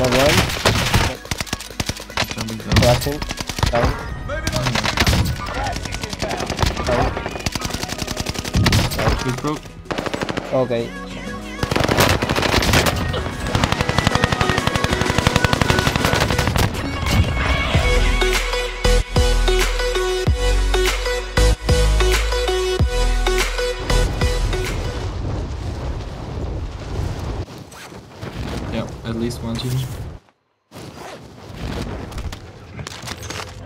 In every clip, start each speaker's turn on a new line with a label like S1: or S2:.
S1: Another one.
S2: Jumping down.
S1: Crashing. Down. Down.
S2: Kid broke.
S1: Okay.
S2: Yeah, at least one team.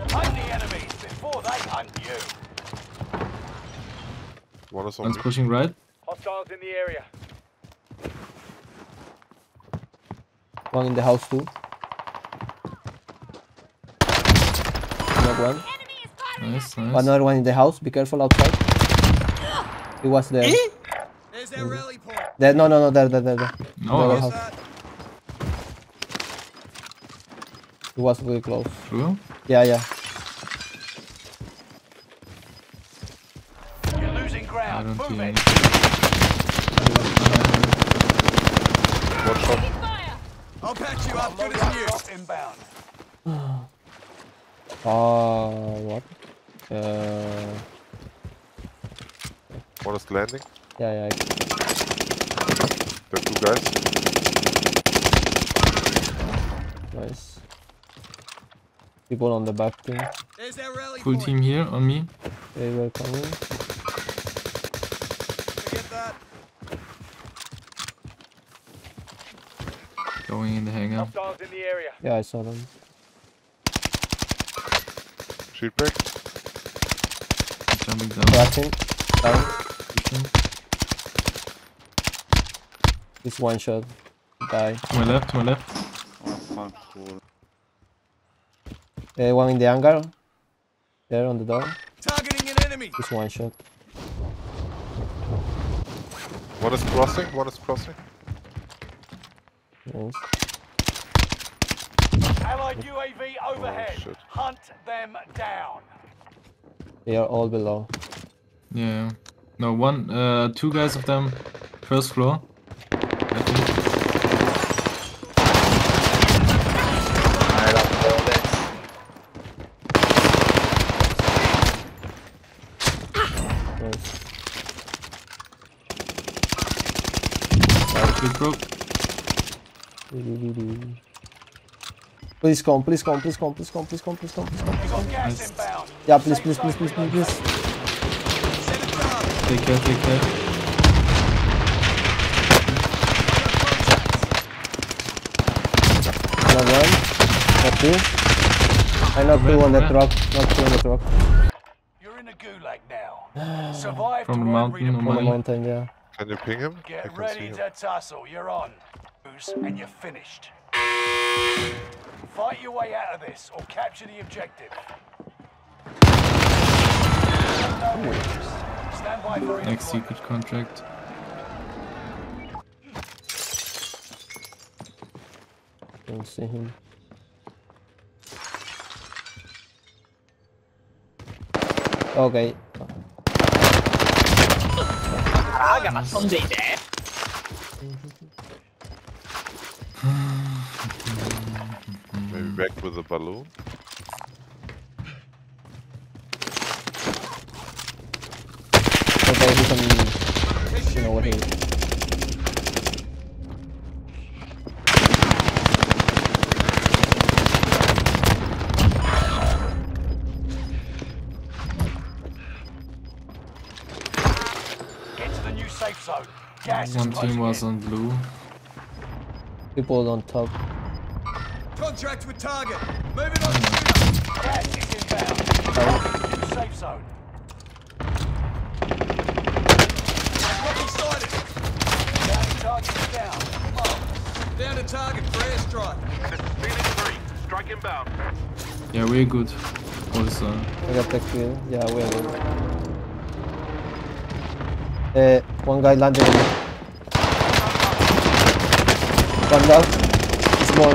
S3: Hunt the enemies before they hunt you.
S4: One is on
S2: One's pushing right.
S3: Hostiles in the area.
S1: One in the house too. Another one.
S2: Nice, nice.
S1: Another one in the house. Be careful outside. He was there.
S5: There's our mm. rally point.
S1: There. No, no, no. There, there, there. there.
S2: No,
S1: Another
S2: I was
S1: house. He was really close.
S2: through.
S1: Yeah, yeah.
S3: You're losing
S2: I
S3: ground.
S2: don't
S3: Move
S2: see
S3: it.
S2: any.
S4: One shot.
S5: I'll patch you up good as new.
S3: drop inbound.
S1: Uh, what? Uh,
S4: One is landing.
S1: yeah, yeah.
S4: There are two guys.
S1: Nice. People on the back team.
S5: There's rally
S2: Full
S5: point.
S2: team here on me.
S1: They were coming.
S5: Forget that.
S2: Going in the hangar.
S3: In the area.
S1: Yeah, I saw them.
S4: Shoot break.
S2: Jumping down.
S1: Crashing. Down.
S2: Pushing.
S1: This one shot. Die.
S2: To my left, to my left.
S1: Oh, Uh, one in the hangar. There on the door.
S5: Targeting an enemy.
S1: This one shot.
S4: One is crossing. One is crossing.
S1: Nice.
S3: Allied UAV overhead.
S4: shit.
S3: Hunt them down.
S1: They are all below.
S2: Yeah. No, one, uh, two guys of them, first floor. I think.
S1: Nice.
S2: Kid broke.
S1: Please come, please come, please come, please come, please come, please come, please come.
S3: You got gas
S2: Nice.
S1: Yeah, please, please, please, please, please, please.
S5: Set a target.
S2: Take care, take care.
S1: Another one. Not two. I knocked two on the
S2: Red, red.
S1: truck. Not two on the truck.
S3: You're in a gulag now. Survive
S2: From the mountain on
S1: On the mountain, yeah.
S4: Can you ping him? I
S3: Get
S4: can see
S3: ready
S4: him.
S3: to tussle. You're on. And you're finished. Fight your way out of this or capture the objective. No. Stand by for
S2: Next secret contract.
S1: Don't see him. Okay.
S4: Maybe back with a balloon.
S1: Okay, he can. You know what he is.
S3: Get to the new safe zone. Gas
S2: One team was
S3: in.
S2: on blue.
S1: People on top.
S5: Contract with target. Moving on.
S3: Gas is inbound. Safe zone.
S5: Rocky sighted.
S3: Down target down. Marvelous.
S5: Down to target for airstrike.
S3: Phoenix 3. Strike inbound.
S2: Yeah, we're good. Also,
S1: I got the kill. Yeah, we are good. Uh, one guy landed on me. One down. Small.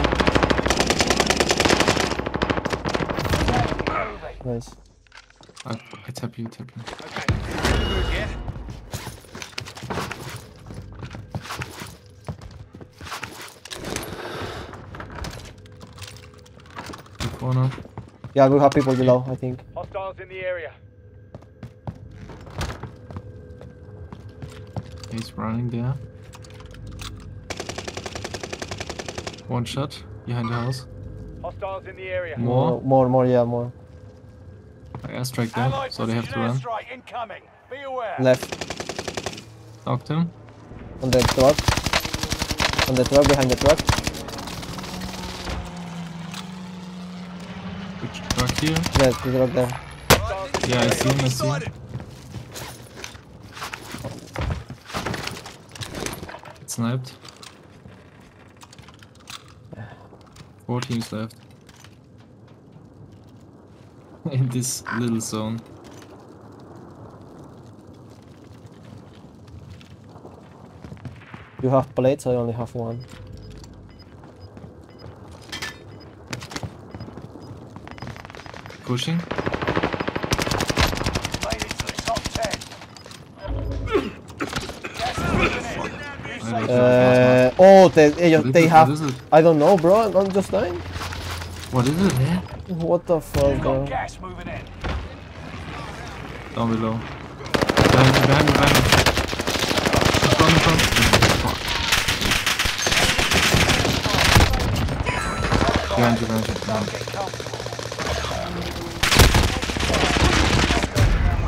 S3: Moving.
S1: Nice.
S2: Ah, I, I tap you, tap you.
S5: Okay. Ready to move, yeah?
S2: corner.
S1: Yeah, we have people below, I think.
S3: Hostiles in the area.
S2: He's running there. One shot behind the house.
S3: Hostiles in the area.
S2: More.
S1: More, more, yeah, more.
S2: I airstrike them,
S3: Allied
S2: so they have to run.
S3: incoming. Be aware.
S1: Left.
S2: Knocked him.
S1: On the truck. On the truck, behind the truck.
S2: Which truck here?
S1: Yes, the truck there.
S2: Yeah, I see him, I see him. Sniped. Four teams left. In this little zone.
S1: You have plates, I only have one.
S2: Pushing.
S3: Made it to the top ten. Gas is moving in. New
S2: I
S3: safe
S2: don't
S3: zone.
S1: Uh, oh, they, they,
S2: What is
S1: they
S2: it?
S1: have.
S2: What is it?
S1: I don't know, bro. I'm just dying.
S2: What is it? Eh?
S1: What the fuck, bro?
S3: Gas moving in.
S2: Down below. Behind you, behind you, behind you. In front, in front. Fuck. Behind you, behind you. behind you.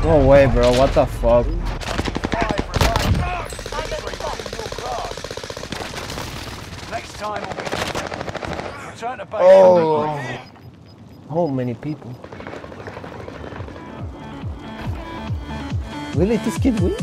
S1: No way, bro. What the fuck?
S3: Five remain. Victory was in your grasp. Next time will be return to base.
S1: Oh, how many people? Really, this kid win?